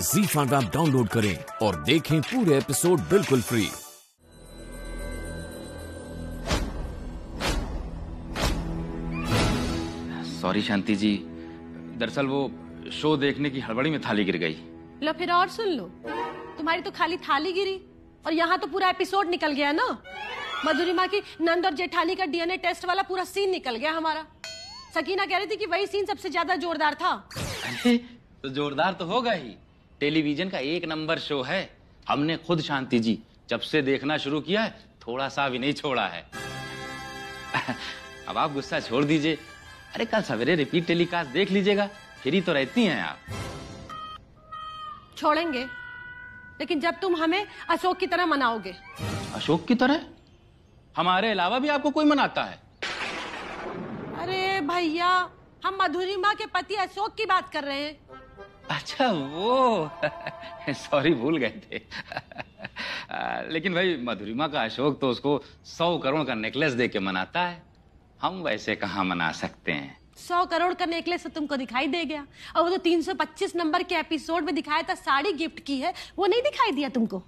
जी five app download करें और देखें पूरे एपिसोड बिल्कुल फ्री। सॉरी शांति जी दरअसल वो शो देखने की हड़बड़ी में थाली गिर गई। लो फिर और सुन लो। तुम्हारी तो खाली थाली गिरी और यहाँ तो पूरा एपिसोड निकल गया ना। मधुरिमा की नंद और जेठानी का डीएनए टेस्ट वाला पूरा सीन निकल गया हमारा। सकीना कह रही थी कि वही सीन सबसे ज़्यादा जोरदार था। अरे तो जोरदार तो होगा ही। टेलीविज़न का एक नंबर शो है। हमने खुद शांति जी जब से देखना शुरू किया है थोड़ा सा भी नहीं छोड़ा है। अब आप गुस्सा छोड़ दीजिए। अरे कल सवेरे रिपीट टेलीकास्ट देख लीजिएगा फ्री तो रहती हैं आप। छोड़ेंगे लेकिन जब तुम हमें अशोक की तरह मनाओगे। अशोक की तरह? हमारे अलावा भी आपको कोई मनाता है? अरे भैया हम मधुरिमा के पति अशोक की बात कर रहे हैं। अच्छा वो। सॉरी भूल गए थे। लेकिन भाई मधुरिमा का अशोक तो उसको सौ करोड़ का नेकलेस दे के मनाता है। हम वैसे कहाँ मना सकते हैं? सौ करोड़ का नेकलेस तो तुमको दिखाई दे गया। और वो तो 325 नंबर के एपिसोड में दिखाया था साड़ी गिफ्ट की है वो नहीं दिखाई दिया तुमको?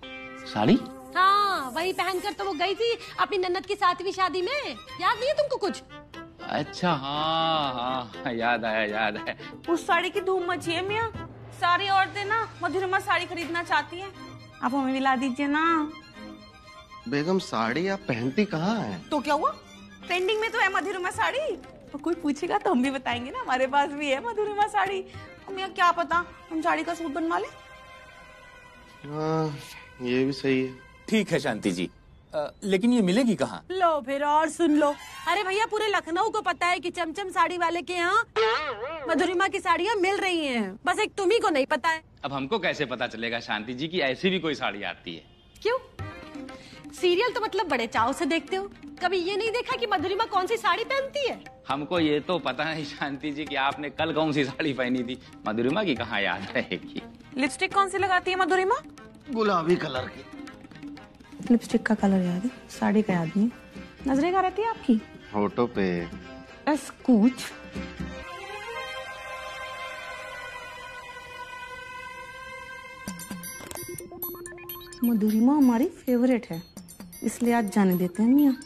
साड़ी? हाँ वही पहनकर तो वो गई थी अपनी नन्नत की सातवीं शादी में। याद नहीं है तुमको कुछ? अच्छा हाँ हाँ याद आया याद है उस साड़ी की धूम मची है मियाँ। सारी औरतें ना मधुरमा साड़ी खरीदना चाहती हैं। आप हमें भी ला दीजिए ना। बेगम साड़ी आप पहनती कहाँ है? तो क्या हुआ? ट्रेंडिंग में तो है मधुरमा साड़ी। तो कोई पूछेगा तो हम भी बताएँगे ना हमारे पास भी है मधुरमा साड़ी। मियाँ क्या पता हम साड़ी का सूट बनवा ले? हाँ, ये भी सही है। ठीक है शांति जी। अ, लेकिन ये मिलेगी कहाँ? लो फिर और सुन लो। अरे भैया पूरे लखनऊ को पता है कि चमचम साड़ी वाले के यहाँ मधुरिमा की साड़ियाँ मिल रही हैं। बस एक तुम्ही को नहीं पता है। अब हमको कैसे पता चलेगा शांति जी की ऐसी भी कोई साड़ी आती है? क्यों? सीरियल तो मतलब बड़े चाव से देखते हो। कभी ये नहीं देखा कि मधुरिमा कौन सी साड़ी पहनती है? हमको ये तो पता नहीं शांति जी कि आपने कल कौन सी साड़ी पहनी थी। मधुरिमा की कहाँ याद रहेगी? लिपस्टिक कौन सी लगाती है मधुरिमा? गुलाबी कलर की। लिपस्टिक का कलर याद है साड़ी का याद नहीं। नज़रें कहाँ रहती है आपकी? फ़ोटो पे। बस कुछ मधुरिमा हमारी फेवरेट है इसलिए आज जाने देते हैं मियाँ।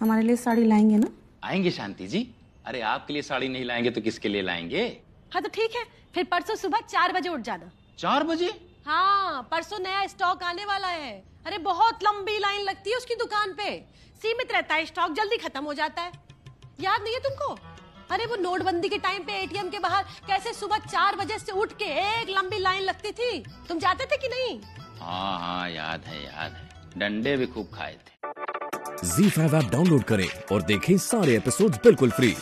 हमारे लिए साड़ी लाएँगे ना? आएँगे शांति जी। अरे आपके लिए साड़ी नहीं लाएँगे तो किसके लिए लाएँगे? हाँ तो ठीक है फिर परसों सुबह चार बजे उठ जाना। चार बजे? हाँ परसों नया स्टॉक आने वाला है। अरे बहुत लंबी लाइन लगती है उसकी दुकान पे। सीमित रहता है स्टॉक जल्दी खत्म हो जाता है। याद नहीं है तुमको? अरे वो नोटबंदी के टाइम पे एटीएम के बाहर कैसे सुबह चार बजे से उठ के एक लंबी लाइन लगती थी? तुम जाते थे कि नहीं? हाँ हाँ याद है याद है। डंडे भी खूब खाए थे। जी फाइव ऐप डाउनलोड करें और देखें सारे एपिसोड बिल्कुल फ्री